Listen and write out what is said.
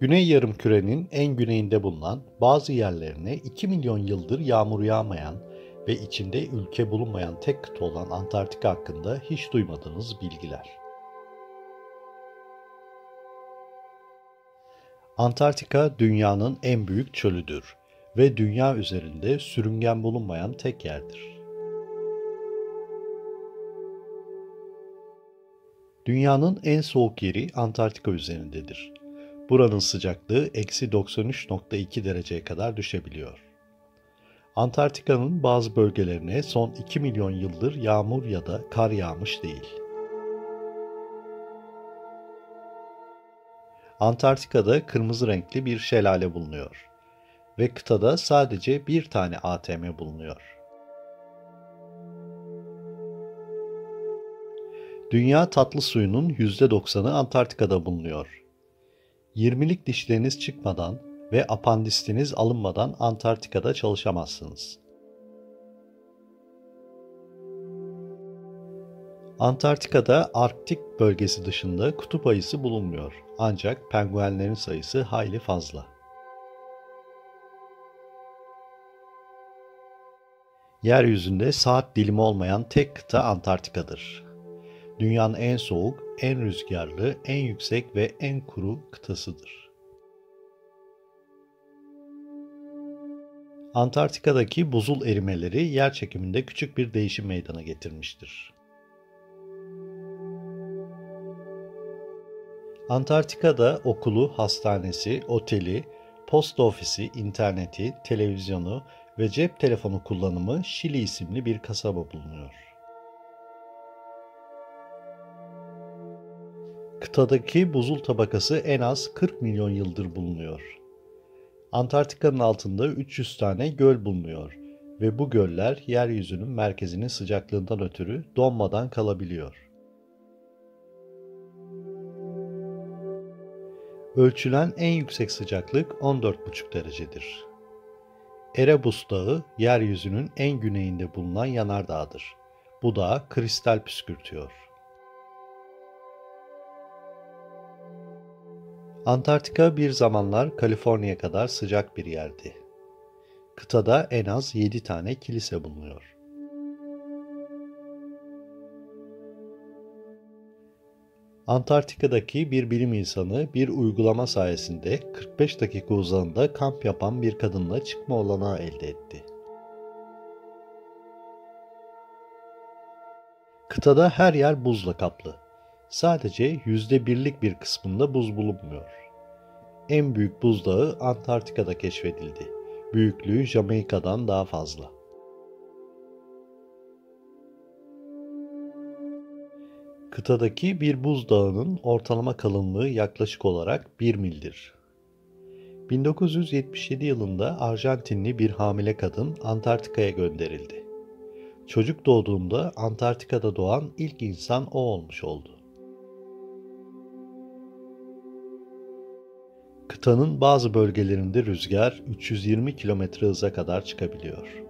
Güney yarımkürenin en güneyinde bulunan bazı yerlerine 2 milyon yıldır yağmur yağmayan ve içinde ülke bulunmayan tek kıta olan Antarktika hakkında hiç duymadığınız bilgiler. Antarktika dünyanın en büyük çölüdür ve dünya üzerinde sürüngen bulunmayan tek yerdir. Dünyanın en soğuk yeri Antarktika üzerindedir. Buranın sıcaklığı eksi 93.2 dereceye kadar düşebiliyor. Antarktika'nın bazı bölgelerine son 2 milyon yıldır yağmur ya da kar yağmış değil. Antarktika'da kırmızı renkli bir şelale bulunuyor ve kıtada sadece bir tane ATM bulunuyor. Dünya tatlı suyunun %90'ı Antarktika'da bulunuyor. 20'lik dişleriniz çıkmadan ve apandistiniz alınmadan Antarktika'da çalışamazsınız. Antarktika'da Arktik bölgesi dışında kutup ayısı bulunmuyor. Ancak penguenlerin sayısı hayli fazla. Yeryüzünde saat dilimi olmayan tek kıta Antarktika'dır. Dünyanın en soğuk, en rüzgarlı, en yüksek ve en kuru kıtasıdır. Antarktika'daki buzul erimeleri yer çekiminde küçük bir değişim meydana getirmiştir. Antarktika'da okulu, hastanesi, oteli, post ofisi, interneti, televizyonu ve cep telefonu kullanımı Şili isimli bir kasaba bulunuyor. Kıtadaki buzul tabakası en az 40 milyon yıldır bulunuyor. Antarktika'nın altında 300 tane göl bulunuyor ve bu göller yeryüzünün merkezinin sıcaklığından ötürü donmadan kalabiliyor. Ölçülen en yüksek sıcaklık 14,5 derecedir. Erebus Dağı yeryüzünün en güneyinde bulunan yanardağdır. Bu dağ kristal püskürtüyor. Antarktika bir zamanlar Kaliforniya kadar sıcak bir yerdi. Kıtada en az 7 tane kilise bulunuyor. Antarktika'daki bir bilim insanı bir uygulama sayesinde 45 dakika uzağında kamp yapan bir kadınla çıkma olanağı elde etti. Kıtada her yer buzla kaplı. Sadece yüzde birlik bir kısmında buz bulunmuyor. En büyük buzdağı Antarktika'da keşfedildi. Büyüklüğü Jamaika'dan daha fazla. Kıtadaki bir buzdağının ortalama kalınlığı yaklaşık olarak 1 mildir. 1977 yılında Arjantinli bir hamile kadın Antarktika'ya gönderildi. Çocuk doğduğunda Antarktika'da doğan ilk insan o olmuş oldu. Kıtanın bazı bölgelerinde rüzgar 320 km hıza kadar çıkabiliyor.